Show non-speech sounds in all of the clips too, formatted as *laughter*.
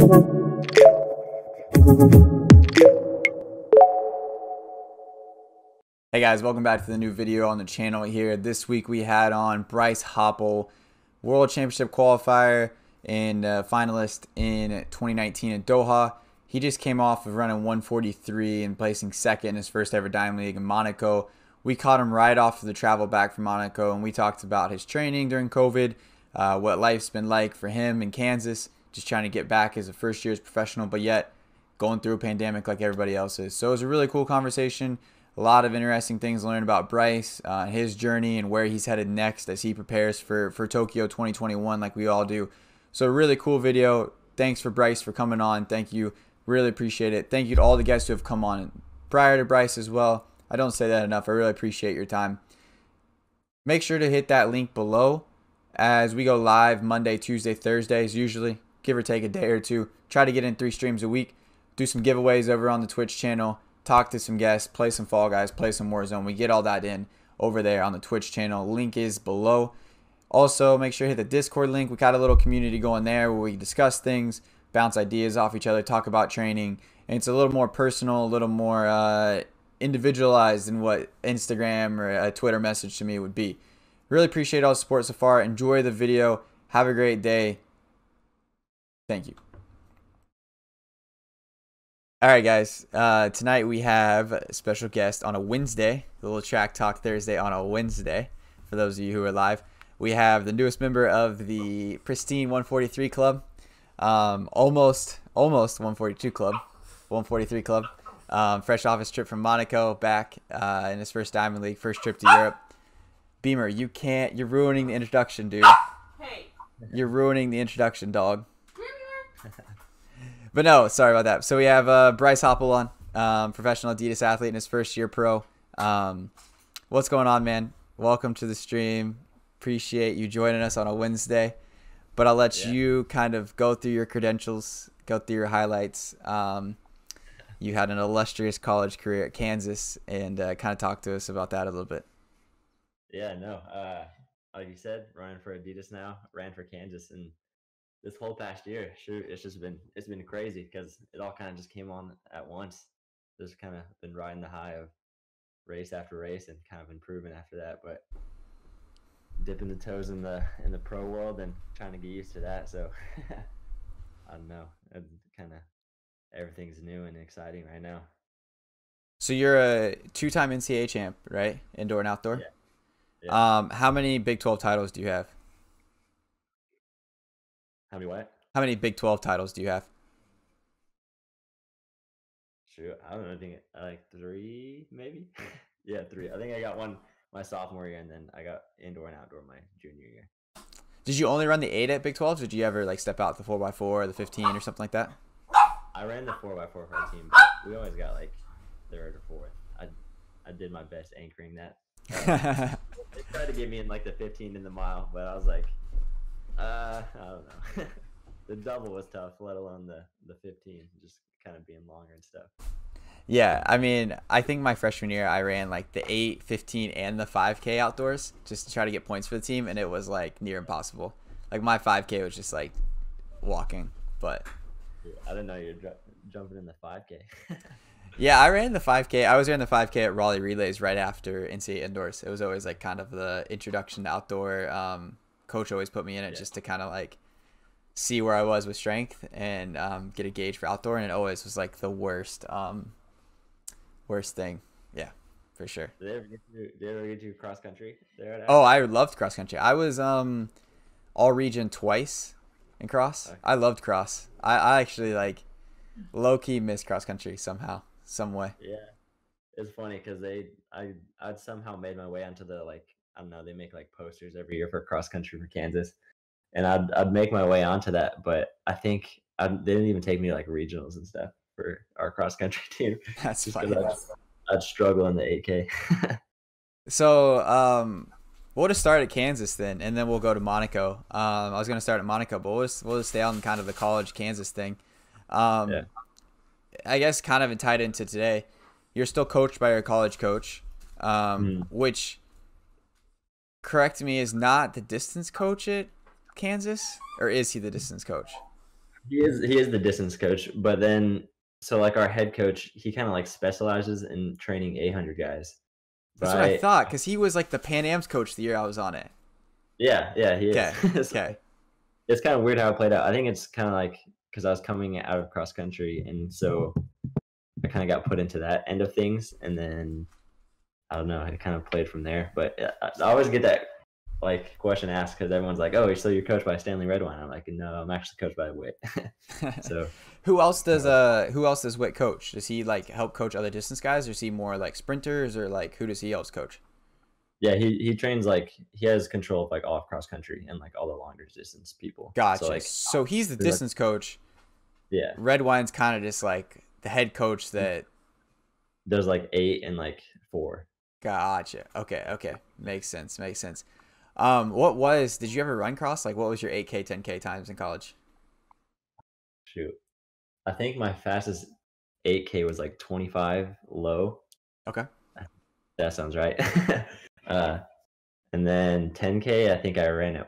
Hey guys, welcome back to the new video on the channel here. This week we had on Bryce Hoppel, World Championship qualifier and uh, finalist in 2019 in Doha. He just came off of running 143 and placing second in his first ever Diamond League in Monaco. We caught him right off of the travel back from Monaco and we talked about his training during COVID, uh, what life's been like for him in Kansas, just trying to get back as a first year's professional, but yet going through a pandemic like everybody else is. So it was a really cool conversation a lot of interesting things to learn about Bryce, uh, his journey, and where he's headed next as he prepares for, for Tokyo 2021, like we all do. So, really cool video. Thanks for Bryce for coming on. Thank you. Really appreciate it. Thank you to all the guests who have come on prior to Bryce as well. I don't say that enough. I really appreciate your time. Make sure to hit that link below as we go live Monday, Tuesday, Thursdays, usually, give or take a day or two. Try to get in three streams a week. Do some giveaways over on the Twitch channel talk to some guests, play some Fall Guys, play some Warzone. We get all that in over there on the Twitch channel. Link is below. Also, make sure you hit the Discord link. We got a little community going there where we discuss things, bounce ideas off each other, talk about training. And it's a little more personal, a little more uh, individualized than what Instagram or a Twitter message to me would be. Really appreciate all the support so far. Enjoy the video. Have a great day. Thank you. All right, guys. Uh, tonight we have a special guest on a Wednesday, a little track talk Thursday on a Wednesday. For those of you who are live, we have the newest member of the Pristine 143 Club, um, almost almost 142 Club, 143 Club. Um, fresh off his trip from Monaco, back uh, in his first Diamond League, first trip to Europe. Beamer, you can't. You're ruining the introduction, dude. Hey. You're ruining the introduction, dog. But no, sorry about that. So we have uh, Bryce Hoppel on, um, professional Adidas athlete in his first year pro. Um, what's going on, man? Welcome to the stream. Appreciate you joining us on a Wednesday. But I'll let yeah. you kind of go through your credentials, go through your highlights. Um, you had an illustrious college career at Kansas, and uh, kind of talk to us about that a little bit. Yeah, no. Uh, like you said, running for Adidas now, ran for Kansas, and this whole past year, sure, it's just been it's been crazy because it all kind of just came on at once. Just kind of been riding the high of race after race and kind of improving after that, but dipping the toes in the in the pro world and trying to get used to that. So *laughs* I don't know, kind of everything's new and exciting right now. So you're a two-time NCAA champ, right? Indoor and outdoor. Yeah. yeah. Um, how many Big Twelve titles do you have? How many what? How many Big Twelve titles do you have? Shoot, I don't know. I think like three, maybe. *laughs* yeah, three. I think I got one my sophomore year, and then I got indoor and outdoor my junior year. Did you only run the eight at Big Twelve? Did you ever like step out the four x four or the fifteen or something like that? I ran the four x four for our team, but we always got like third or fourth. I I did my best anchoring that. Uh, *laughs* they tried to get me in like the fifteen in the mile, but I was like, uh, I don't know. *laughs* the double was tough, let alone the the 15, just kind of being longer and stuff. Yeah, I mean, I think my freshman year I ran like the 8, 15, and the 5K outdoors just to try to get points for the team, and it was like near impossible. Like my 5K was just like walking, but. I didn't know you were jumping in the 5K. *laughs* yeah, I ran the 5K. I was running the 5K at Raleigh Relays right after NCAA Indoors. It was always like kind of the introduction to outdoor um, coach always put me in it yeah. just to kind of like see where I was with strength and um, get a gauge for outdoor, and it always was like the worst, um, worst thing. Yeah, for sure. Did they ever get you, did ever get you cross country there? oh, I loved cross country. I was um, all region twice in cross. Okay. I loved cross. I, I actually like low key miss cross country somehow, some way. Yeah, it's funny because they I I'd somehow made my way onto the like I don't know, they make like posters every year for cross country for Kansas. And I'd, I'd make my way onto that. But I think I, they didn't even take me to like regionals and stuff for our cross country *laughs* team. *laughs* That's funny. I'd, I'd, struggle in the 8K. *laughs* so, um, we'll just start at Kansas then, and then we'll go to Monaco. Um, I was going to start at Monaco, but we'll just, we'll just stay on kind of the college Kansas thing. Um, yeah. I guess kind of tied into today. You're still coached by your college coach, um, mm. which correct me, is not the distance coach at Kansas, or is he the distance coach? He is he is the distance coach, but then so like our head coach, he kind of like specializes in training 800 guys. That's what I thought because he was like the Pan Am's coach the year I was on it. Yeah, yeah, he Okay. is. Okay. *laughs* it's kind of weird how it played out. I think it's kind of like because I was coming out of cross country, and so I kind of got put into that end of things, and then I don't know, I kind of played from there. But uh, I, always get that like question asked because everyone's like, "Oh, so you're coached by Stanley Redwine?" I'm like, "No, I'm actually coached by Witt." *laughs* so *laughs* who else does uh who else does Witt coach? Does he like help coach other distance guys, or is he more like sprinters, or like who does he else coach? yeah, he he trains like he has control of like all cross country and like all the longer distance people. Gotcha. So So, he's the there's, like- distance coach. yeah, Redwine's kind of just like the head coach that. there's like eight and like four. Gotcha. Okay. Okay. Makes sense. Makes sense. Um, what was? Did you ever run cross? Like, what was your 8K, 10K times in college? Shoot, I think my fastest 8K was like 25 low. Okay. That sounds right. *laughs* uh, and then 10K, I think I ran it.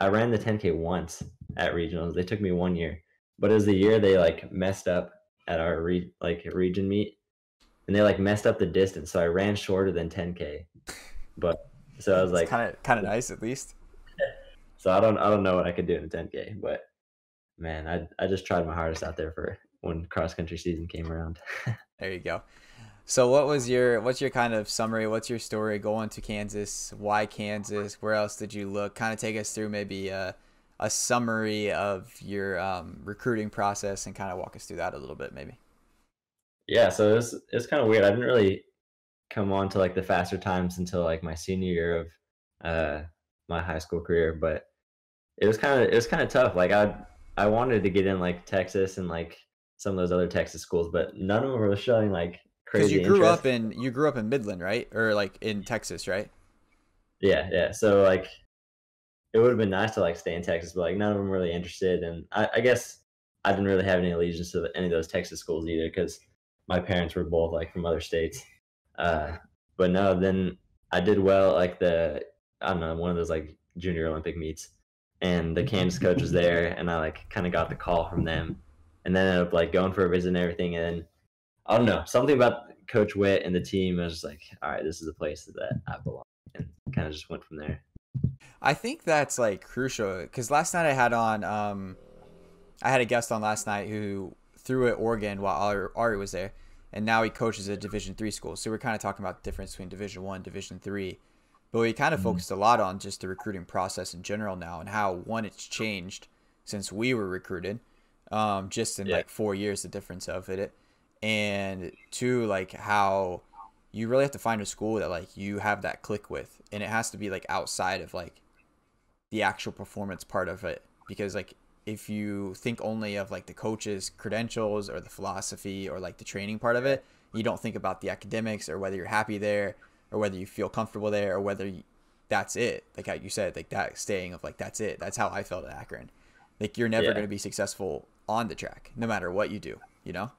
I ran the 10K once at regionals. They took me one year, but it was the year they like messed up at our re- like region meet, and they like messed up the distance. So I ran shorter than 10K. But so I was like, kind of kind of nice at least. *laughs* so I don't I don't know what I could do in a 10K, but man, I I just tried my hardest out there for when cross country season came around. *laughs* There you go. So what was your what's your kind of summary? What's your story going to Kansas? Why Kansas? Where else did you look? Kind of take us through maybe a, a summary of your um, recruiting process and kind of walk us through that a little bit maybe. Yeah, so it was it was kind of weird. I didn't really come on to like the faster times until like my senior year of uh my high school career, but it was kind of it was kind of tough. Like I I wanted to get in like Texas and like some of those other Texas schools, but none of them were showing like Because crazy you grew interest. up in you grew up in Midland, right? Or like in Texas, right? Yeah, yeah. So like, it would have been nice to like stay in Texas, but like none of them were really interested, and I, I guess I didn't really have any allegiance to any of those Texas schools either because my parents were both like from other states. Uh, but no, then I did well like the I don't know one of those like junior Olympic meets, and the Kansas coach was there, and I like kind of got the call from them, and then ended up like going for a visit and everything, and then I don't know something about Coach Witt and the team. I was just like, all right, this is a place that I belong, and kind of just went from there. I think that's like crucial because last night I had on, um, I had a guest on last night who threw at Oregon while Ari, was there, and now he coaches at Division three school. So we're kind of talking about the difference between Division one, Division three, but we kind of Mhm. focused a lot on just the recruiting process in general now and how one it's changed since we were recruited, um, just in Yeah. like four years the difference of it, and two like how you really have to find a school that like you have that click with and it has to be like outside of like the actual performance part of it because like if you think only of like the coach's credentials or the philosophy or like the training part of it you don't think about the academics or whether you're happy there or whether you feel comfortable there or whether you, that's it like how you said like that staying of like that's it that's how i felt at akron like you're never Yeah. going to be successful on the track no matter what you do you know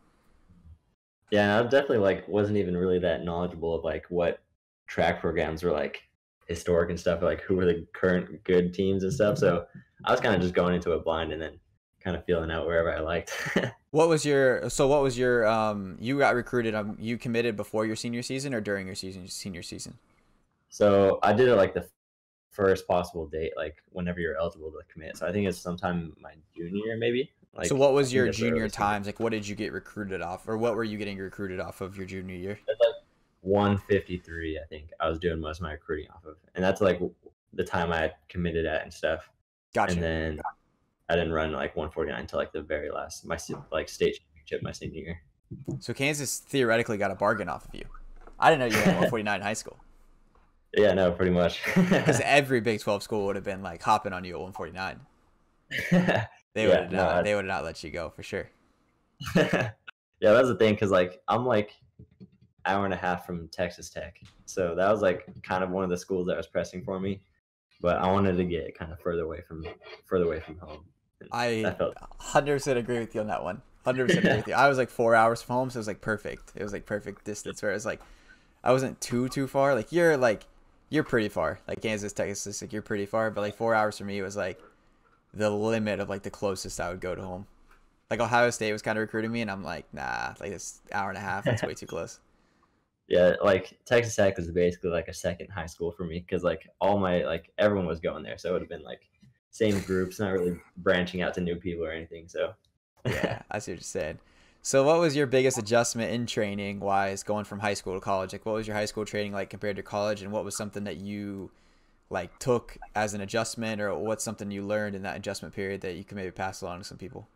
Yeah, I definitely like wasn't even really that knowledgeable of like what track programs were like historic and stuff, like who were the current good teams and stuff. So I was kind of just going into it blind and then kind of feeling out wherever I liked. *laughs* What was your so what was your um you got recruited um you committed before your senior season or during your season senior season? so I did it like the first possible date, like whenever you're eligible to commit. So I think it's sometime my junior maybe. Like, so what was your junior earliest I could- times? Like what did you get recruited off or what were you getting recruited off of your junior year? It's like 153, I think I was doing most of my recruiting off of, and that's like the time I committed at and stuff. Gotcha. and then I didn't run like 149 until like the very last my like state championship my senior year. so Kansas theoretically got a bargain off of you. I didn't know you had 149 in *laughs* high school Yeah, no, pretty much. *laughs* because every Big 12 school would have been like hopping on you at 149. *laughs* They Yeah, would have no, not, I- they would not let you go for sure. yeah, that's the thing because like I'm like hour and a half from Texas Tech, so that was like kind of one of the schools that was pressing for me. But I wanted to get kind of further away from further away from home. I felt 100% agree with you on that one. 100% *laughs* agree with you. I was like four hours from home, so it was like perfect. It was like perfect distance. Where it was like, I wasn't too too far. Like you're like, you're pretty far. Like Kansas, Texas, like you're pretty far. But like four hours for me was like, the limit of like the closest I would go to home. Like Ohio State was kind of recruiting me, and I'm like, nah, like this hour and a half, that's way too close. Yeah, like Texas Tech was basically like a second high school for me because like all my like everyone was going there, so it would have been like same groups, not really branching out to new people or anything. So yeah, *laughs* I see what you're saying. So, what was your biggest adjustment in training wise going from high school to college? Like, what was your high school training like compared to college, and what was something that you like took as an adjustment, or what's something you learned in that adjustment period that you can maybe pass along to some people?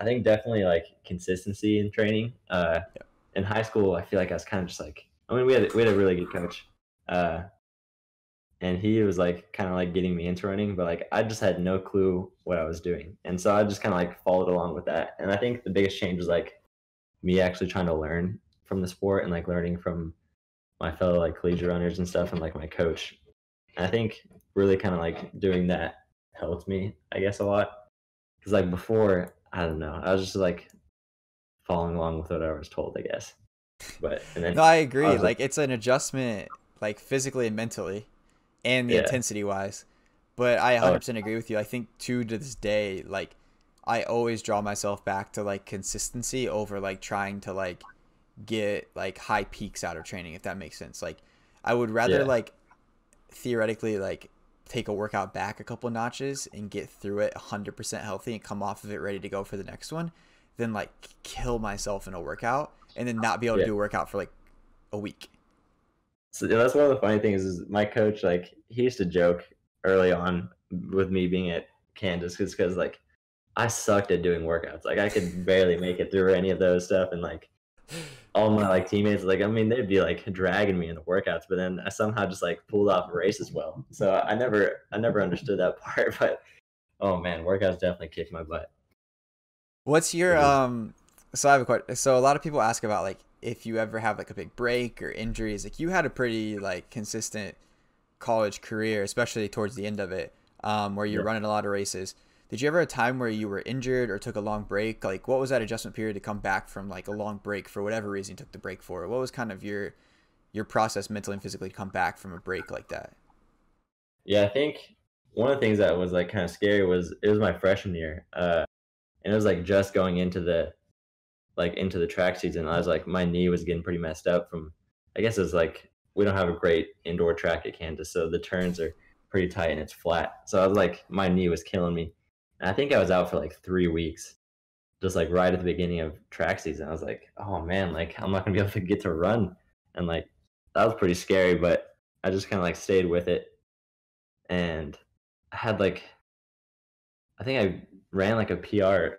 I think definitely like consistency in training. Uh, yep. In high school, I feel like I was kind of just like, I mean, we had we had a really good coach, uh, and he was like kind of like getting me into running, but like I just had no clue what I was doing, and so I just kind of like followed along with that. And I think the biggest change was like me actually trying to learn from the sport and like learning from my fellow like collegiate runners and stuff, and like my coach. And I think really kind of like doing that helped me, I guess, a lot. Because like before, I don't know, I was just like following along with what I was told, I guess. But and then no, I agree. I like, like it's an adjustment, like physically and mentally and the yeah. intensity wise. But I 100% agree with you. I think too to this day, like I always draw myself back to like consistency over like trying to like get like high peaks out of training, if that makes sense. Like I would rather yeah. like theoretically like take a workout back a couple notches and get through it 100% healthy and come off of it ready to go for the next one than like kill myself in a workout and then not be able yeah. to do a workout for like a week so that's one of the funny things is my coach like he used to joke early on with me being at Kansas because because like I sucked at doing workouts. Like I could barely make it through any of those stuff, and like all my like teammates, like I mean, they'd be like dragging me in the workouts, but then I somehow just like pulled off a race as well. So I never, I never understood that *laughs* part. But oh man, workouts definitely kicked my butt. What's your um? So I have a question. So a lot of people ask about like if you ever have like a big break or injuries, like you had a pretty like consistent college career, especially towards the end of it, um, where you're yeah. running a lot of races. Did you ever have a time where you were injured or took a long break? Like, what was that adjustment period to come back from like a long break for whatever reason you took the break for? What was kind of your your process mentally and physically to come back from a break like that? Yeah, I think one of the things that was like kind of scary was it was my freshman year, uh, and it was like just going into the like into the track season, I was like, my knee was getting pretty messed up from, I guess it's like, we don't have a great indoor track at Kansas. So the turns are pretty tight and it's flat. So I was like, my knee was killing me. And I think I was out for like three weeks, just like right at the beginning of track season. I was like, oh man, like I'm not to be able to get to run. And like, that was pretty scary, but I just kind of like stayed with it. And I had like, I think I ran like a PR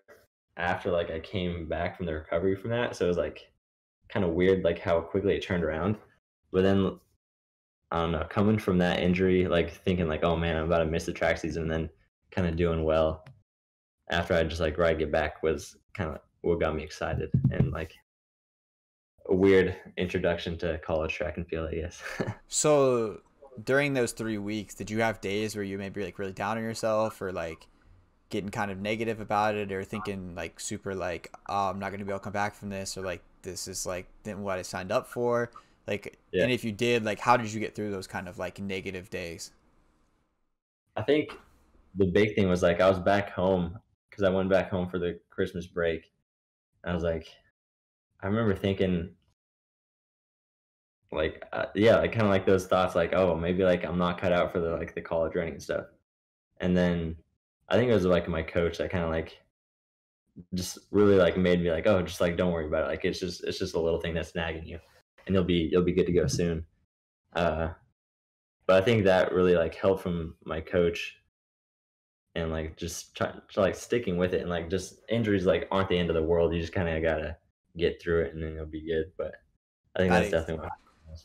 after like I came back from the recovery from that. So it was like kind of weird like how quickly it turned around. But then I don't know, coming from that injury, like thinking like, oh man, I'm about to miss the track season and then kind of doing well after I just like right get back was kind of what got me excited and like a weird introduction to college track and field, I guess. *laughs* so during those three weeks, did you have days where you maybe like really down on yourself or like getting kind of negative about it or thinking like super like oh, I'm not gonna be able to come back from this or like this is like then what I signed up for like yeah. and if you did like how did you get through those kind of like negative days I think the big thing was like I was back home because I went back home for the Christmas break I was like I remember thinking like uh, yeah like kind of like those thoughts like oh maybe like I'm not cut out for the like the college running and stuff and then I think it was like my coach that kind of like just really like made me like, oh, just like don't worry about it. Like it's just it's just a little thing that's nagging you, and you'll be you'll be good to go soon. Uh, but I think that really like helped from my coach, and like just try, like sticking with it, and like just injuries like aren't the end of the world. You just kind of gotta get through it, and then you'll be good. But I think that's I, definitely.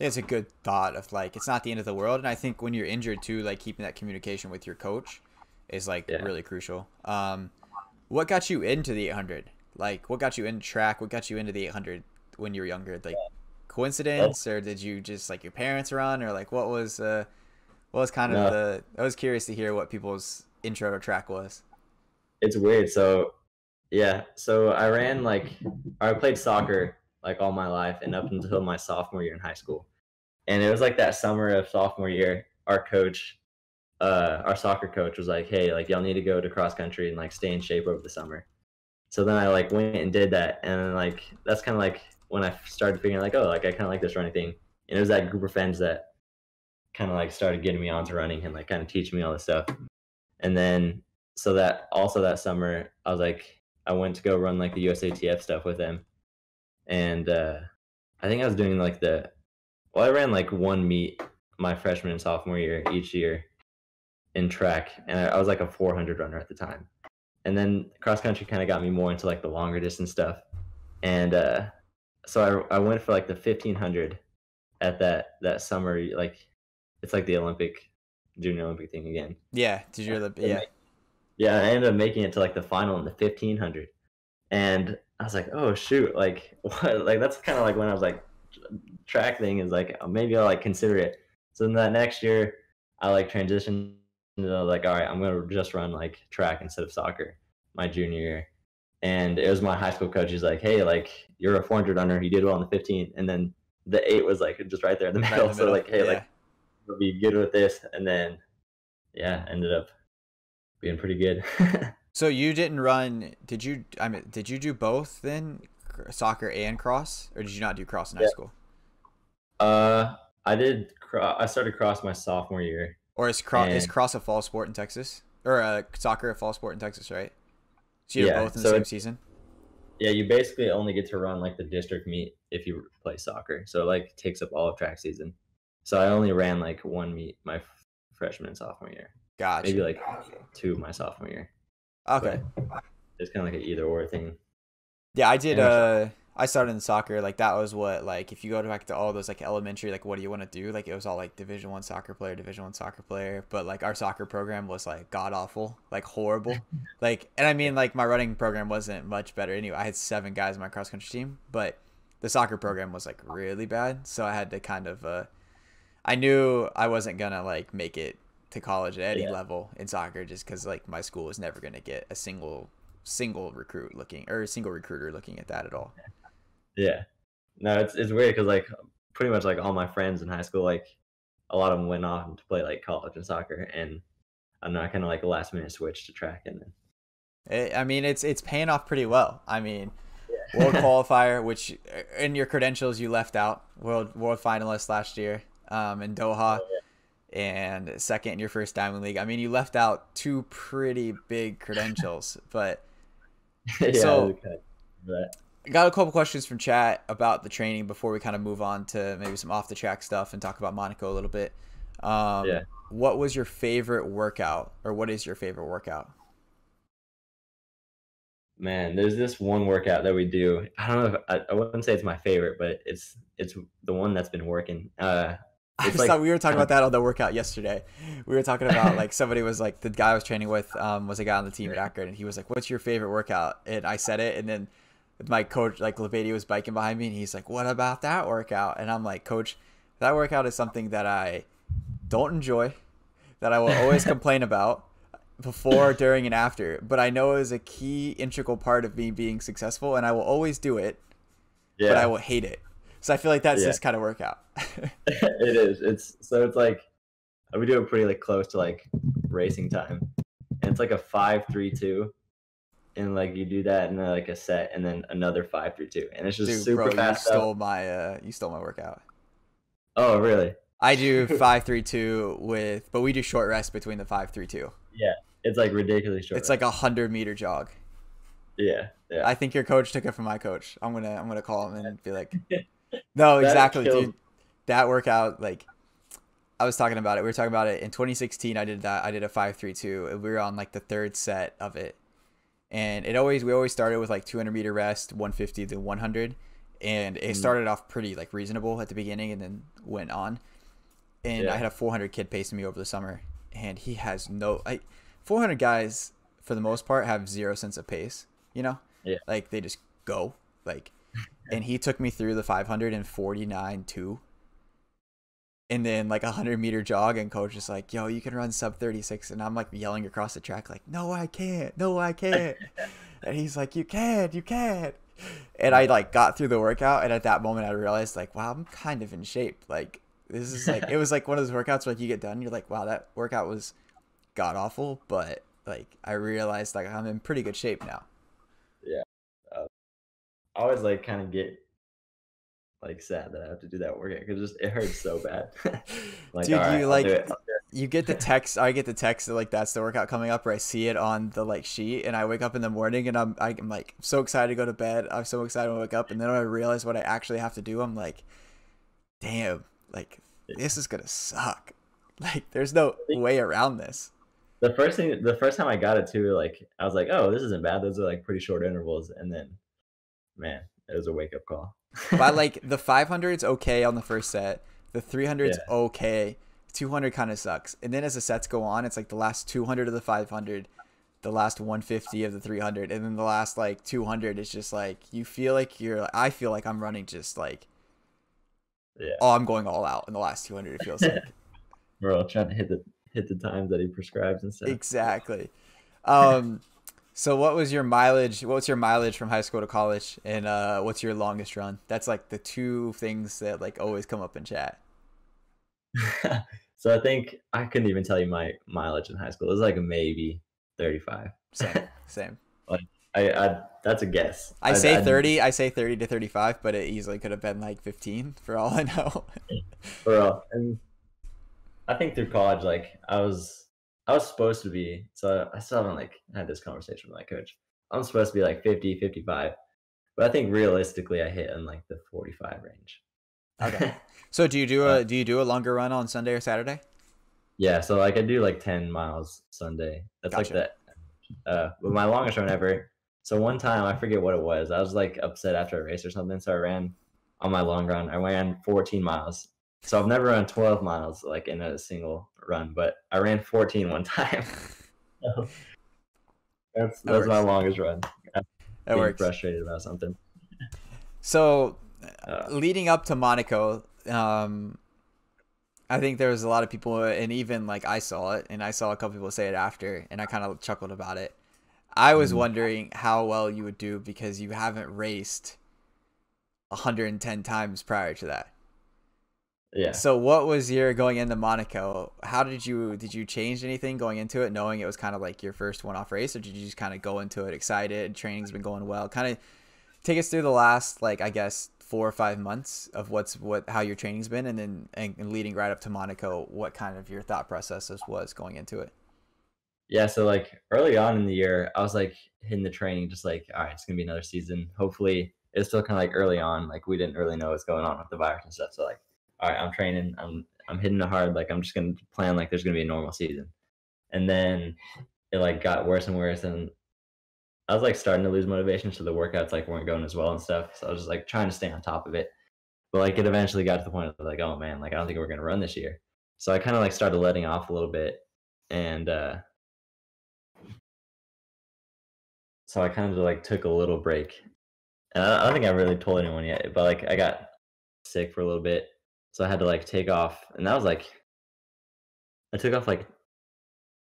It's a good thought of like it's not the end of the world, and I think when you're injured too, like keeping that communication with your coach is like yeah. really crucial. Um, what got you into the 800? Like, what got you in track? What got you into the 800 when you were younger? Like, coincidence, or did you just like your parents run, or like what was uh, what was kind of no. the? I was curious to hear what people's intro to track was. It's weird. So, yeah. So I ran like I played soccer like all my life and up until my sophomore year in high school. And it was like that summer of sophomore year, our coach uh, our soccer coach was like, "Hey, like y'all need to go to cross country and like stay in shape over the summer." so then I like went and did that, and like that's kind of like when I started figuring like, oh, like I kind of like this running thing. And it was that group of friends that kind of like started getting me onto running and like kind of teaching me all this stuff. And then so that also that summer, I was like, I went to go run like the USATF stuff with them, and uh, I think I was doing like the, well, I ran like one meet my freshman and sophomore year each year in track, and I was like a 400 runner at the time. And then cross country kind of got me more into like the longer distance stuff, and uh, so I, I went for like the 1500 at that that summer like it's like the olympic junior olympic thing again. Yeah did you the yeah. yeah i ended up making it to like the final in the 1500 and i was like oh shoot like *laughs* what? Like that's kind of like when i was like track thing is like maybe i'll like consider it. So then that next year i like transitioned to like all right i'm gonna just run like track instead of soccer my junior year and it was my high school coach. He's like, "Hey, like you're a 400 runner. You did well in the 15." And then the eight was like just right there in the middle. *laughs* Right in the middle. So like, hey, yeah. like we'll be good with this. And then yeah, ended up being pretty good. *laughs* so you didn't run? Did you? I mean, did you do both then, soccer and cross, or did you not do cross in yeah. high school? Uh, I did. I started cross my sophomore year. Or is cross and... is cross a fall sport in Texas, or uh, soccer a fall sport in Texas, right? So you're yeah, both in the so same season. Yeah, you basically only get to run like the district meet if you play soccer. So like takes up all of track season. So I only ran like one meet my freshman and sophomore year. Gotcha. Maybe like two my sophomore year. Okay. But it's kind of like an either or thing. Yeah, I did. Uh, I started in soccer. Like that was what like if you go back to all those like elementary like what do you want to do? Like it was all like Division One soccer player, Division One soccer player. But like our soccer program was like god awful, like horrible. *laughs* like and I mean like my running program wasn't much better anyway. I had seven guys in my cross country team, but the soccer program was like really bad. So I had to kind of uh, I knew I wasn't gonna like make it to college at any yeah. level in soccer just because like my school was never gonna get a single single recruit looking or a single recruiter looking at that at all. Yeah. *laughs* No, it's it's weird because like pretty much like all my friends in high school, like a lot of them went off to play like college and soccer, and I'm not kind of like a last minute switch to track and then. Eh, I mean, it's it's paying off pretty well. I mean, yeah. world *laughs* qualifier, which eh, in your credentials you left out world world finalist last year um, in Doha, oh, yeah. and second in your first Diamond League. I mean, you left out two pretty big credentials, but *laughs* yeah, so. Okay. Got a couple questions from chat about the training before we kind of move on to maybe some off the track stuff and talk about Monaco a little bit. Um, yeah. What was your favorite workout, or what is your favorite workout? Man, there's this one workout that we do. I don't know if I, I wouldn't say it's my favorite, but it's it's the one that's been working. Uh, *laughs* I just like, thought we were talking about *laughs* that on the workout yesterday. We were talking about like somebody was like the guy I was training with um, was a guy on the team at Akron, and he was like, "What's your favorite workout?" And I said it, and then my coach, like Levady was biking behind me, and he's like, "What about that workout?" And I'm like, "Coach, that workout is something that I don't enjoy, that I will always *laughs* complain about before, during, and after. But I know is a key integral part of me being successful, and I will always do it. Yeah. But I will hate it. So I feel like that's yeah. this kind of workout. *laughs* it is. It's so it's like we do it pretty like close to like racing time, and it's like a five three two and like you do that in like a set and then another five through two and it's just Dude, super bro, fast you stole my uh you stole my workout oh really i do *laughs* five three two with but we do short rest between the five three two yeah it's like ridiculously short it's rest. like a hundred meter jog yeah yeah i think your coach took it from my coach i'm gonna i'm gonna call him and be like *laughs* no exactly dude that workout like I was talking about it. We were talking about it in 2016. I did that. I did a 532. We were on like the third set of it and it always we always started with like 200 meter rest 150 to 100 and it mm. started off pretty like reasonable at the beginning and then went on. And yeah. i had a 400 kid pacing me over the summer and he has no like 400 guys for the most part have zero sense of pace you know? Yeah. Like they just go like and he took me through the 549 2 and then like a hundred meter jog and coach is like yo you can run sub 36 and i'm like yelling across the track like no i can't. No i can't. *laughs* And he's like you can't, you can't. and i like got through the workout and at that moment i realized like wow i'm kind of in shape. Like this is like it was like one of those workouts where like you get done you're like wow that workout was god awful but like i realized like i'm in pretty good shape now. Yeah. Uh, I always like kind of get like sad that I have to do that workout because just it hurts so bad. *laughs* like, Dude, right, you I'll like you get the text. I get the text that like that's the workout coming up, or I see it on the like sheet, and I wake up in the morning and I'm I'm like so excited to go to bed. I'm so excited to wake up, and then when I realize what I actually have to do, I'm like, damn, like this is gonna suck. *laughs* Like there's no way around this. The first thing, the first time I got it too, like I was like, oh, this isn't bad. Those are like pretty short intervals, and then, man, it was a wake up call. But like the 500's okay on the first set. The 300's yeah. okay. 200 kind of sucks. And then as the sets go on, it's like the last 200 of the 500, the last 150 of the 300, and then the last like 200 is just like you feel like you're. I feel like I'm running just like. Yeah. Oh, I'm going all out in the last 200. It feels like. *laughs* We're all trying to hit the hit the times that he prescribes and stuff. Exactly. Um, so what was your mileage? What was your mileage from high school to college, and uh, what's your longest run? That's like the two things that like always come up in chat. *laughs* so I think I couldn't even tell you my mileage in high school. It was like maybe thirty-five. Same, *laughs* same. like I, I, that's a guess. I, I say I, thirty. I say thirty to thirty-five, but it easily could have been like fifteen for all I know. *laughs* for all, and I think through college, like I was, I was supposed to be. So I still haven't like had this conversation with my coach. I'm supposed to be like 50, 55, but I think realistically, I hit in like the 45 range. Okay. *laughs* So do you do a do you do a longer run on Sunday or Saturday? Yeah, so like I do like 10 miles Sunday. That's gotcha. like that. Uh, but my longest run ever. So one time I forget what it was. I was like upset after a race or something, so I ran on my long run. I ran 14 miles so I've never run 12 miles like in a single run, but I ran 14 one time. *laughs* *laughs* that's that's my longest run. I'm that works. Frustrated about something. So, uh, leading up to Monaco, um, I think there was a lot of people, and even like I saw it, and I saw a couple people say it after, and I kind of chuckled about it. I was mm-hmm. wondering how well you would do because you haven't raced 110 times prior to that. Yeah. So what was your going into Monaco? How did you did you change anything going into it, knowing it was kind of like your first one off race, or did you just kind of go into it excited? Training's been going well. Kind of take us through the last like I guess four or five months of what's what how your training's been, and then and, and leading right up to Monaco, what kind of your thought processes was going into it. Yeah, so like early on in the year, I was like hitting the training, just like all right, it's gonna be another season. Hopefully, it's still kind of like early on, like we didn't really know what's going on with the virus and stuff. So like all right, I'm training, I'm I'm hitting it hard, like I'm just gonna plan like there's gonna be a normal season. And then it like got worse and worse and I was like starting to lose motivation, so the workouts like weren't going as well and stuff. So I was just like trying to stay on top of it. But like it eventually got to the point of like, oh man, like I don't think we're gonna run this year. So I kind of like started letting off a little bit, and uh, so I kind of like took a little break. And I, I don't think I really told anyone yet, but like I got sick for a little bit, so I had to like take off, and that was like I took off like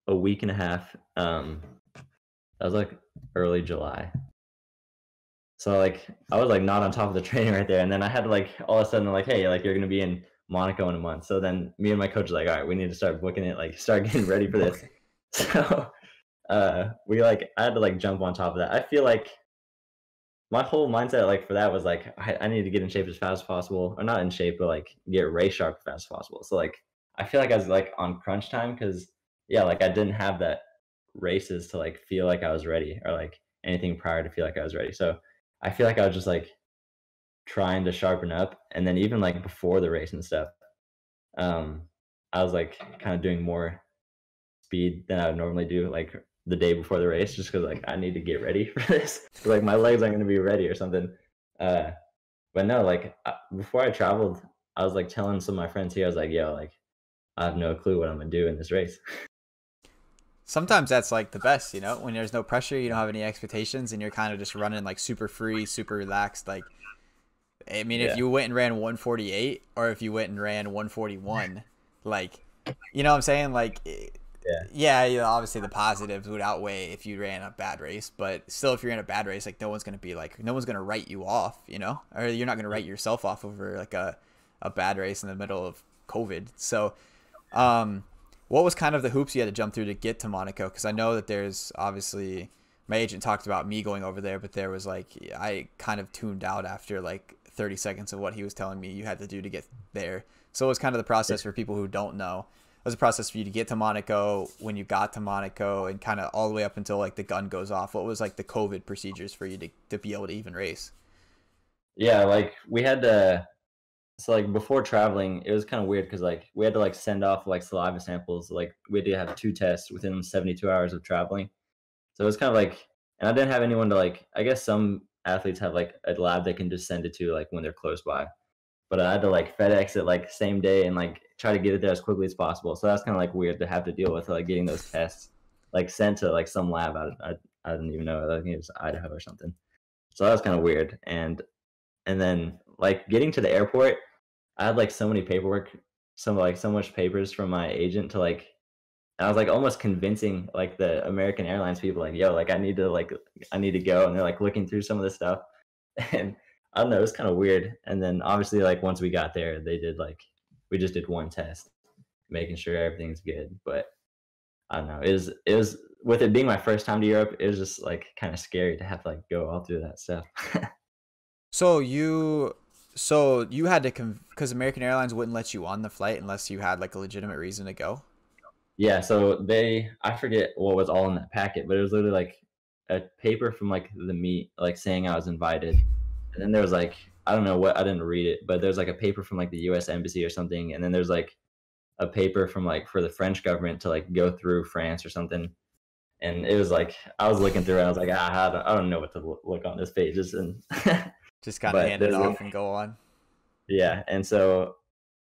a week and a half. Um, that was like early July. So like I was like not on top of the *laughs* training right there, and then I had to like all of a sudden like, hey, like you're gonna be in Monaco in a month. So then me and my coach like, all right, we need to start booking it, like start getting ready for this. *laughs* so uh, we like I had to like jump on top of that. I feel like my whole mindset like for that was like I, I need to get in shape as fast as possible or not in shape but like get race sharp as fast as possible. So like i feel like i was like on crunch time because yeah like i didn't have that races to like feel like i was ready or like anything prior to feel like i was ready. So i feel like i was just like trying to sharpen up and then even like before the race and stuff um i was like kind of doing more speed than i would normally do like the day before the race just because like I need to get ready *laughs* for this. like my legs aren't going to be ready or something. Uh, but no, like before I traveled, I was like telling some of my friends here, I was like, yo, like I have no clue what I'm gonna do in this race. *laughs* Sometimes that's like the best, you know, when there's no pressure, you don't have any expectations, and you're kind of just running like super free, super relaxed. Like, I mean, yeah. if you went and ran 148, or if you went and ran 141, like, you know what I'm saying? Like, yeah. Yeah, you know, obviously the positives would outweigh if you ran a bad race, but still, if you're in a bad race, like no one's gonna be like, no one's gonna write you off, you know, or you're not gonna write yourself off over like a, a bad race in the middle of COVID. So, um, what was kind of the hoops you had to jump through to get to Monaco? Because I know that there's obviously my agent talked about me going over there, but there was like I kind of tuned out after like 30 seconds of what he was telling me you had to do to get there. So it was kind of the process for people who don't know. Was a process for you to get to Monaco when you got to Monaco and kind of all the way up until like the gun goes off. What was like the COVID procedures for you to, to be able to even race? Yeah, like we had to so like before traveling, it was kind of weird because like we had to like send off like saliva samples. Like we had to have two tests within 72 hours of traveling. So it was kind of like, and I didn't have anyone to like. I guess some athletes have like a lab they can just send it to like when they're close by. But I had to like FedEx it like same day and like try to get it there as quickly as possible. So that's kind of like weird to have to deal with like getting those tests like sent to like some lab. I I, I didn't even know. I think it was Idaho or something. So that was kind of weird. And and then like getting to the airport, I had like so many paperwork, some like so much papers from my agent to like I was like almost convincing like the American Airlines people like, yo, like I need to like I need to go. And they're like looking through some of this stuff. *laughs* And I don't know, it was kind of weird. And then obviously like once we got there, they did like we just did one test, making sure everything's good. But I don't know. It was it was with it being my first time to Europe, it was just like kind of scary to have to like go all through that stuff. *laughs* so you so you had to because American Airlines wouldn't let you on the flight unless you had like a legitimate reason to go. Yeah, so they I forget what was all in that packet, but it was literally like a paper from like the meet, like saying I was invited, and then there was like I don't know what I didn't read it, but there's like a paper from like the U.S. embassy or something, and then there's like a paper from like for the French government to like go through France or something, and it was like I was looking through, it, I was like ah, I don't, I don't know what to look on this page, and *laughs* just kind of hand it off and go on. Yeah, and so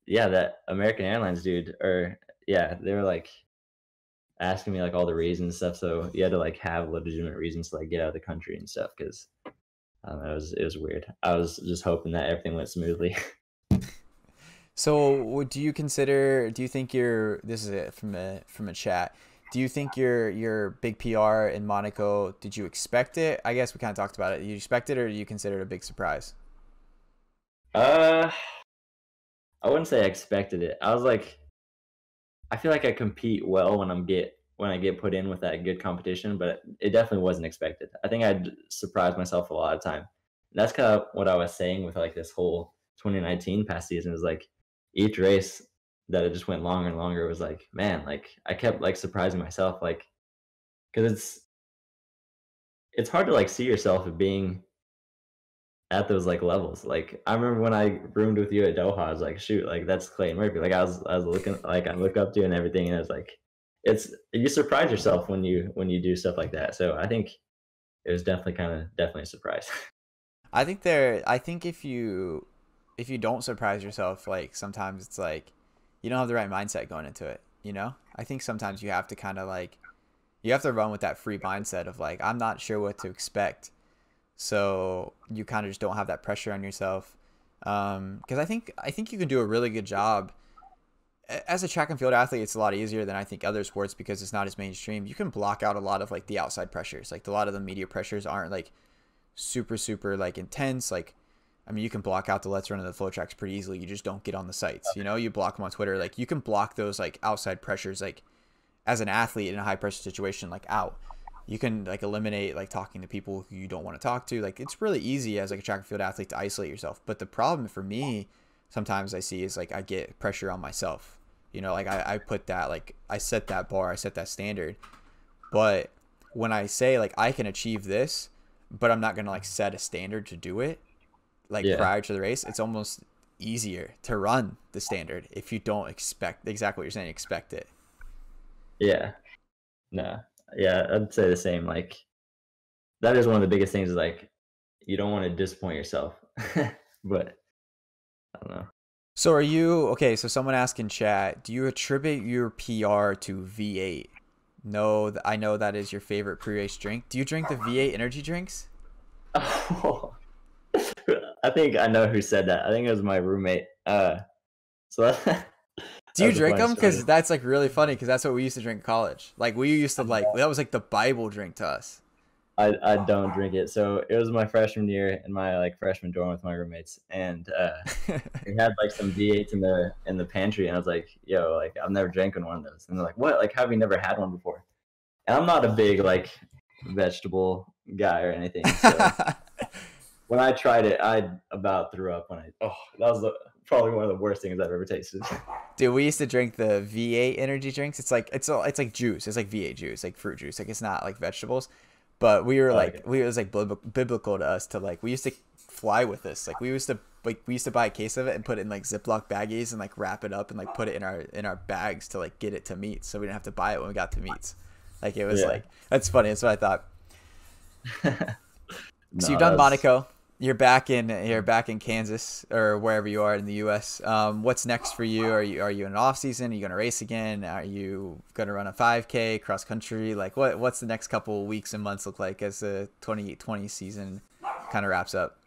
yeah, that American Airlines dude, or yeah, they were like asking me like all the reasons and stuff. So you had to like have legitimate reasons to like get out of the country and stuff because um, it was it was weird. I was just hoping that everything went smoothly. *laughs* so do you consider? Do you think you're? This is it from a from a chat. Do you think your your big PR in Monaco? Did you expect it? I guess we kind of talked about it. Did you expect it, or do you consider it a big surprise? Uh, I wouldn't say I expected it. I was like, I feel like I compete well when I'm get when I get put in with that good competition, but it definitely wasn't expected. I think I'd surprised myself a lot of time. That's kind of what I was saying with like this whole 2019 past season is like each race that it just went longer and longer was like, man, like I kept like surprising myself, like because it's it's hard to like see yourself being at those like levels. Like I remember when I roomed with you at Doha, I was like, shoot, like that's Clay Murphy. Like I was I was looking like I look up to and everything, and I was like it's you surprise yourself when you when you do stuff like that. So I think it was definitely kind of definitely a surprise. *laughs* I think there I think if you if you don't surprise yourself, like sometimes it's like you don't have the right mindset going into it, you know? I think sometimes you have to kind of like you have to run with that free mindset of like I'm not sure what to expect so you kind of just don't have that pressure on yourself. Because um, I think I think you can do a really good job as a track and field athlete. It's a lot easier than I think other sports because it's not as mainstream. You can block out a lot of like the outside pressures. Like a lot of the media pressures aren't like super super like intense. Like I mean, you can block out the LetsRun of the FloTracks pretty easily. You just don't get on the sites. You know, you block them on Twitter. Like you can block those like outside pressures like as an athlete in a high pressure situation like out you can like eliminate like talking to people who you don't want to talk to like it's really easy as like a track and field athlete to isolate yourself but the problem for me sometimes i see is like i get pressure on myself you know like i, I put that like i set that bar i set that standard but when i say like i can achieve this but i'm not gonna like set a standard to do it like yeah. prior to the race it's almost easier to run the standard if you don't expect exactly what you're saying expect it yeah no yeah, I'd say the same. Like that is one of the biggest things. Is like you don't want to disappoint yourself, *laughs* but I don't know. So are you okay? So someone asked in chat, do you attribute your PR to V8? No, I know that is your favorite pre-race drink. Do you drink the V8 energy drinks? Oh, *laughs* I think I know who said that. I think it was my roommate. Uh, so *laughs* Do you drink them? Because that's like really funny. Because that's what we used to drink in college. Like we used to like that was like the Bible drink to us. I, I don't drink it. So it was my freshman year in my like freshman dorm with my roommates, and uh, *laughs* we had like some V8s in the in the pantry, and I was like, "Yo, like I've never drank one of those." And they're like, "What? Like have you never had one before?" And I'm not a big like vegetable guy or anything. So *laughs* when I tried it, I about threw up when I oh that was the, probably one of the worst things I've ever tasted. *laughs* Dude, we used to drink the V8 energy drinks. It's like it's all it's like juice. It's like V8 juice, like fruit juice. Like it's not like vegetables. But we were oh, like, okay. we it was like biblical to us to like we used to fly with this. Like we used to like we used to buy a case of it and put it in like Ziploc baggies and like wrap it up and like put it in our in our bags to like get it to meets, so we didn't have to buy it when we got to meets. Like it was yeah. like that's funny. That's what I thought. *laughs* no, so you've done Monaco. You're back in you're back in Kansas or wherever you are in the U.S. Um, what's next for you? Are you are you in an off season? Are you gonna race again? Are you gonna run a 5K cross country? Like what what's the next couple weeks and months look like as the 2020 season kind of wraps up?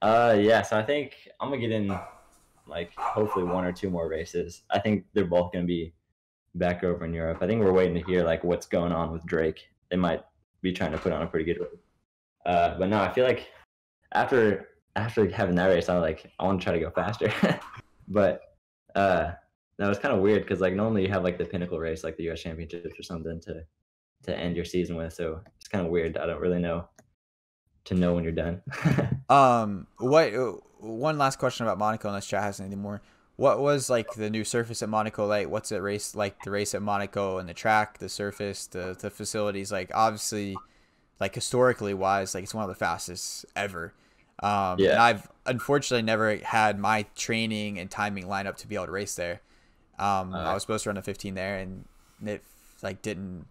Uh, yeah. So I think I'm gonna get in like hopefully one or two more races. I think they're both gonna be back over in Europe. I think we're waiting to hear like what's going on with Drake. They might be trying to put on a pretty good. Uh, but no, I feel like after after having that race, I was like, I want to try to go faster. *laughs* but uh, that was kind of weird because like normally you have like the pinnacle race, like the U.S. Championships or something to to end your season with. So it's kind of weird. I don't really know to know when you're done. *laughs* um, what? One last question about Monaco, unless chat has anything more. What was like the new surface at Monaco like? What's it race like? The race at Monaco and the track, the surface, the the facilities. Like obviously, like historically wise, like it's one of the fastest ever. Um, yeah. And I've unfortunately never had my training and timing line up to be able to race there. Um, uh, I was supposed to run a 15 there, and it like didn't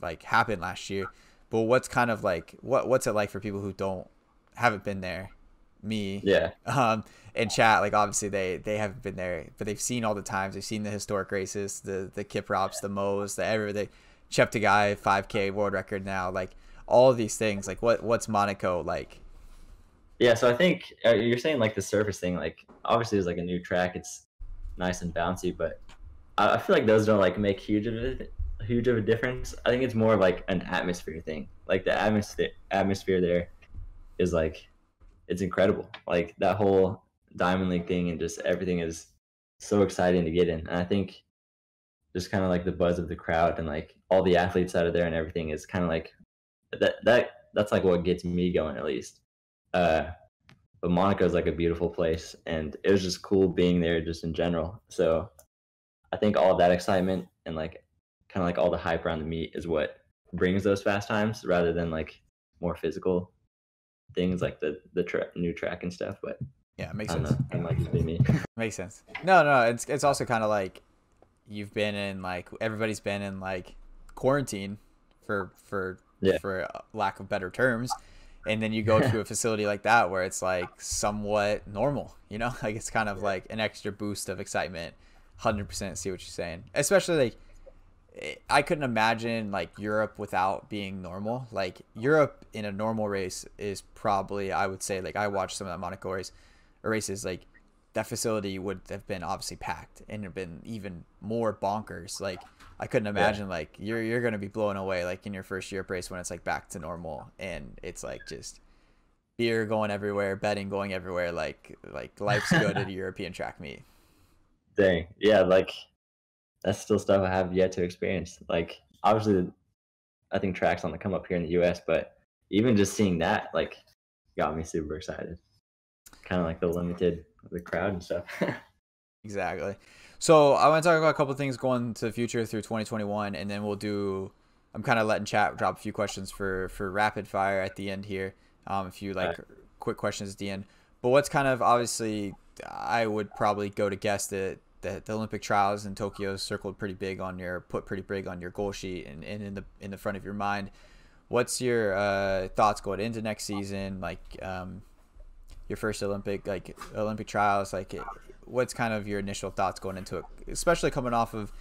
like happen last year. But what's kind of like what what's it like for people who don't haven't been there? Me, yeah, *laughs* um, and chat like obviously they they haven't been there, but they've seen all the times. They've seen the historic races, the the Kiprops, the Moes, the everything. Cheptegei 5K world record now, like all of these things. Like what what's Monaco like? Yeah, so I think uh, you're saying like the surface thing. Like obviously, it's like a new track. It's nice and bouncy, but I, I feel like those don't like make huge of a huge of a difference. I think it's more like an atmosphere thing. Like the atmosphere atmosphere there is like it's incredible. Like that whole Diamond League thing and just everything is so exciting to get in. And I think just kind of like the buzz of the crowd and like all the athletes out of there and everything is kind of like that that that's like what gets me going at least. Uh, but Monaco is like a beautiful place, and it was just cool being there just in general. So I think all that excitement and like kind of like all the hype around the meet is what brings those fast times rather than like more physical things like the the tra- new track and stuff. But yeah, it makes sense. Know, be me. *laughs* *laughs* makes sense. No, no, it's it's also kind of like you've been in like everybody's been in like quarantine for for yeah. for lack of better terms and then you go to *laughs* a facility like that where it's like somewhat normal you know? *laughs* Like it's kind of like an extra boost of excitement 100% see what you're saying. Especially like eh, i couldn't imagine like europe without being normal. Like europe in a normal race is probably i would say like i watched some of the monaco race races like that facility would have been obviously packed and have been even more bonkers. Like I couldn't imagine yeah. like you're you're gonna be blown away like in your first year of race when it's like back to normal and it's like just beer going everywhere, betting going everywhere, like like life's good at a *laughs* European track meet. Dang, yeah, like that's still stuff I have yet to experience. Like obviously, I think tracks on the come up here in the U.S., but even just seeing that like got me super excited. Kind of like the limited the crowd and stuff. *laughs* exactly. So I want to talk about a couple things going to the future through 2021, and then we'll do. I'm kind of letting chat drop a few questions for for rapid fire at the end here. Um, if you like right. quick questions at the end. But what's kind of obviously, I would probably go to guess that the, the Olympic trials in Tokyo circled pretty big on your put pretty big on your goal sheet and, and in the in the front of your mind. What's your uh, thoughts going into next season? Like um, your first Olympic like Olympic trials, like what's kind of your initial thoughts going into it, especially coming off of,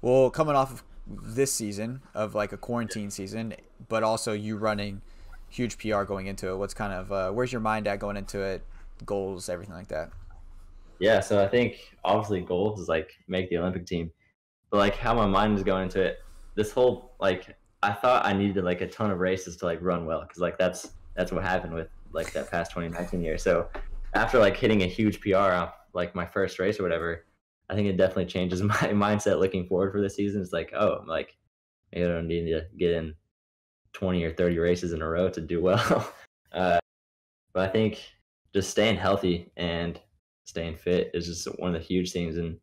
well, coming off of this season of like a quarantine season, but also you running huge PR going into it. What's kind of uh, where's your mind at going into it? Goals, everything like that. Yeah, so I think obviously goals is like make the Olympic team, but like how my mind is going into it, this whole like I thought I needed like a ton of races to like run well because like that's that's what happened with like that past 2019 year. So after like hitting a huge PR off like my first race or whatever, I think it definitely changes *laughs* my mindset looking forward for the season. It's like, oh, like maybe I don't need to get in 20 or 30 races in a row to do *laughs* well. uh, but I think just staying healthy and staying fit is just one of the huge things. And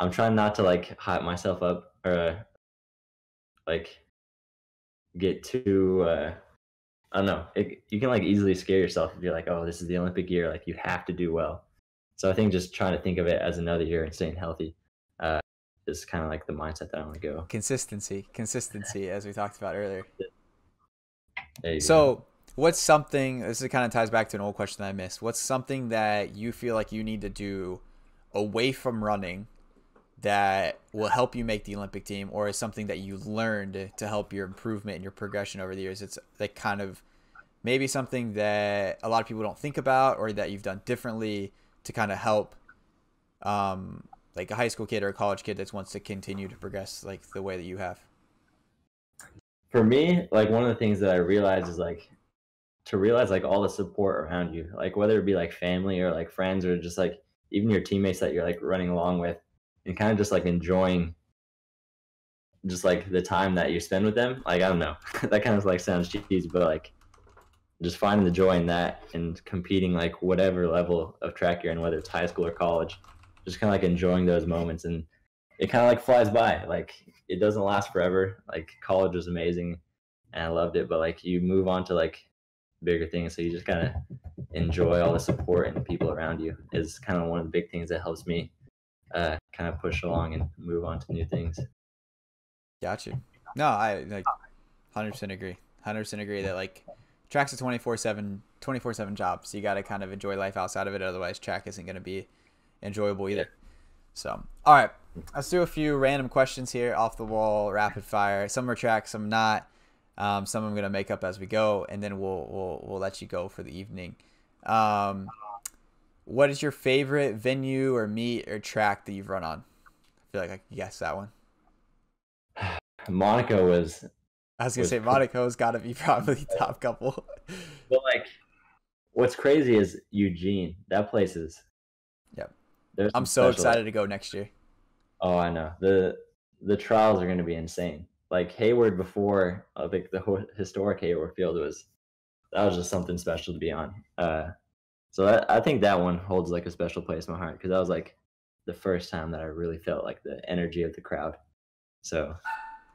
I'm trying not to like hype myself up or uh, like get too, uh, I don't know. It, you can like easily scare yourself if you're like, oh, this is the Olympic year. Like you have to do well. So I think just trying to think of it as another year and staying healthy uh, is kind of like the mindset that I want to go. Consistency, consistency, as we talked about earlier. So, go. what's something? This is kind of ties back to an old question that I missed. What's something that you feel like you need to do away from running that will help you make the Olympic team, or is something that you learned to help your improvement and your progression over the years? It's like kind of maybe something that a lot of people don't think about, or that you've done differently to kind of help um, like a high school kid or a college kid that wants to continue to progress like the way that you have? for me, like one of the things that I realize is like to realize like all the support around you, like whether it be like family or like friends or just like even your teammates that you're like running along with, and kind of just like enjoying just like the time that you spend with them. Like I don't know, *laughs* that kind of like sounds cheesy, but like just finding the joy in that and competing like whatever level of track you're in, whether it's high school or college, just kind of like enjoying those moments and it kind of like flies by. Like it doesn't last forever. Like college was amazing and I loved it, but like you move on to like bigger things. So you just kind of enjoy all the support and the people around you is kind of one of the big things that helps me uh, kind of push along and move on to new things. Gotcha. No, I like 100% agree. 100% agree that like track's a 24/7 24/7 job. So you got to kind of enjoy life outside of it otherwise track isn't going to be enjoyable either. So, all right. Let's do a few random questions here off the wall, rapid fire. Some are track, some not. Um, some I'm gonna make up as we go, and then we'll we'll we'll let you go for the evening. Um, what is your favorite venue or meet or track that you've run on? I feel like I can guess that one. *sighs* Monaco was. I was gonna was say *laughs* Monaco's got to be probably *laughs* top couple. But like, what's crazy is Eugene. That place is. Yep. I'm so excited to go next year. Oh, I know the the trials are going to be insane. Like Hayward before, I think the historic Hayward Field was that was just something special to be on. Uh, so I, I think that one holds like a special place in my heart because that was like the first time that I really felt like the energy of the crowd. So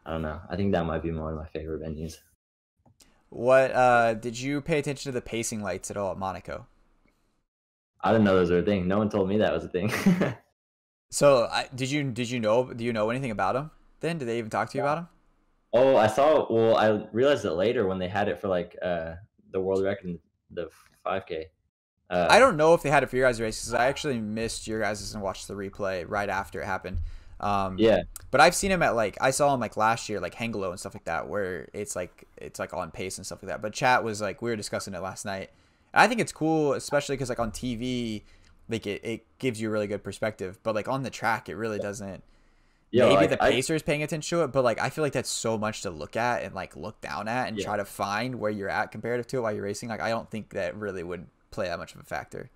I don't know. I think that might be one of my favorite venues. What uh, did you pay attention to the pacing lights at all at Monaco? I didn't know those were a thing. No one told me that was a thing. *laughs* So, I, did you did you know do you know anything about him? Then did they even talk to you about him? Oh, I saw. Well, I realized it later when they had it for like uh, the world record, the 5K. Uh, I don't know if they had it for your guys' race because I actually missed your guys' and watched the replay right after it happened. Um, yeah, but I've seen him at like I saw him like last year, like Hengelo and stuff like that, where it's like it's like on pace and stuff like that. But chat was like we were discussing it last night. And I think it's cool, especially because like on TV, like it, it gives you a really good perspective. But like on the track, it really doesn't. Yeah, Maybe like, the pacer is paying attention to it, but like I feel like that's so much to look at and like look down at and yeah. try to find where you're at comparative to it while you're racing. Like I don't think that really would play that much of a factor.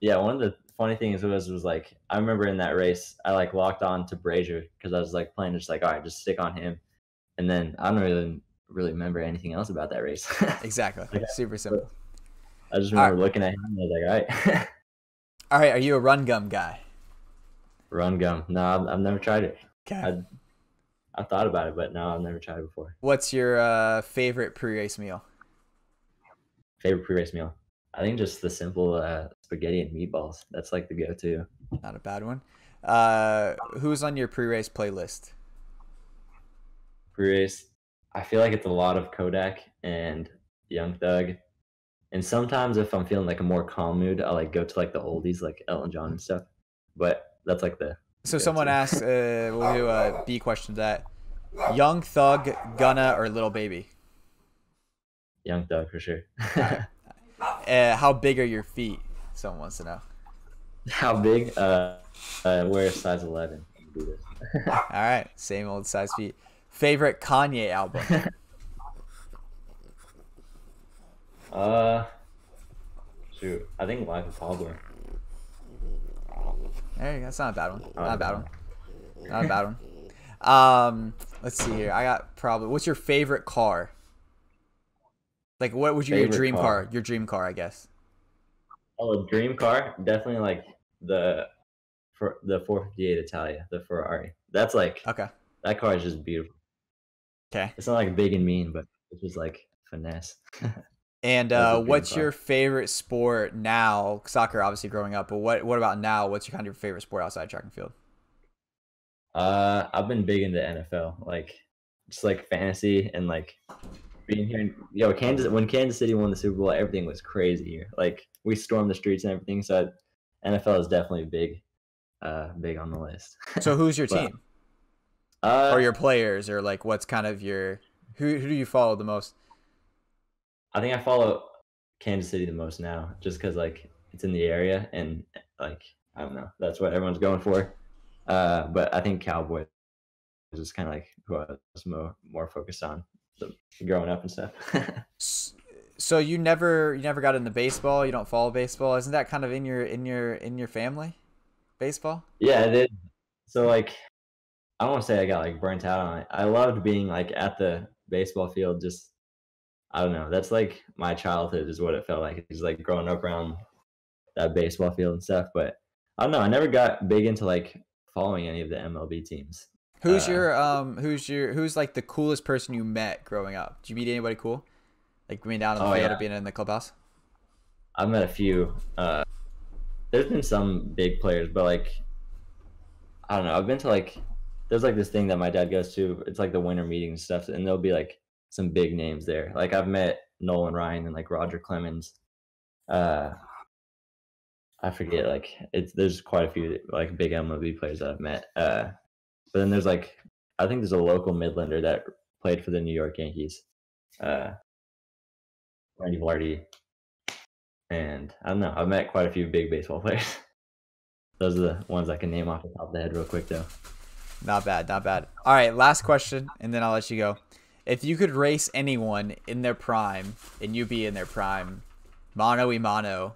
Yeah, one of the funny things was was like I remember in that race I like locked on to Brazier because I was like playing just like all right, just stick on him, and then I don't really really remember anything else about that race. *laughs* exactly, like, super simple. I just remember right. looking at him and I was like, all right. *laughs* All right, are you a run gum guy? Run gum? No, I've, I've never tried it. Okay. I, I thought about it, but no, I've never tried it before. What's your uh, favorite pre-race meal? Favorite pre-race meal? I think just the simple uh, spaghetti and meatballs. That's like the go-to. Not a bad one. Uh, who's on your pre-race playlist? Pre-race, I feel like it's a lot of Kodak and Young Thug and sometimes if I'm feeling like a more calm mood, I like go to like the oldies, like Elton John and stuff. But that's like the. So someone asked, uh, we'll do a B question to that. Young Thug, Gunna, or Lil Baby? Young Thug for sure. *laughs* uh, how big are your feet? Someone wants to know. How big? Uh, uh wear size 11. *laughs* All right, same old size feet. Favorite Kanye album? *laughs* Uh, shoot, I think Life of Pablo. Hey, that's not a bad one. Not a bad one. Not a bad one. Um, let's see here. I got probably. What's your favorite car? Like, what would you your dream car. car. Your dream car, I guess. Oh, dream car, definitely like the for the 458 Italia, the Ferrari. That's like Okay. that car is just beautiful. Okay. It's not like big and mean, but it's just like finesse. *laughs* And uh, what's car. your favorite sport now? Soccer, obviously, growing up, but what what about now? What's your kind of your favorite sport outside track and field? Uh, I've been big into NFL, like just like fantasy and like being here. In, yo, Kansas when Kansas City won the Super Bowl, everything was crazy here. Like we stormed the streets and everything. So NFL is definitely big, uh, big on the list. So, who's your *laughs* team uh, or your players, or like what's kind of your who who do you follow the most? I think I follow Kansas City the most now, just because like it's in the area and like I don't know, that's what everyone's going for. Uh, but I think Cowboys is just kind of like who I was more more focused on growing up and stuff. *laughs* So you never you never got into baseball. You don't follow baseball. Isn't that kind of in your in your in your family? Baseball. yeah, it is. So like, I don't want to say I got like burnt out on it. I loved being like at the baseball field. Just I don't know. That's like my childhood is what it felt like. It's like growing up around that baseball field and stuff. But I don't know. I never got big into like following any of the MLB teams. Who's Uh, your um who's your who's like the coolest person you met growing up? Did you meet anybody cool? Like being down in the Oh, field yeah. or being in the clubhouse? I've met a few. Uh, there's been some big players, but like, I don't know. I've been to like, there's like this thing that my dad goes to. It's like the winter meetings and stuff, and there'll be like some big names there. Like I've met Nolan Ryan and like Roger Clemens. Uh, I forget. Like it's there's quite a few like big MLB players that I've met. Uh, but then there's like I think there's a local Midlander that played for the New York Yankees. Uh, Randy Velarde. And I don't know. I've met quite a few big baseball *laughs* players. Those are the ones I can name off the top of the head real quick, though. Not bad, not bad. All right, last question, and then I'll let you go. If you could race anyone in their prime, and you be in their prime, mano y mano,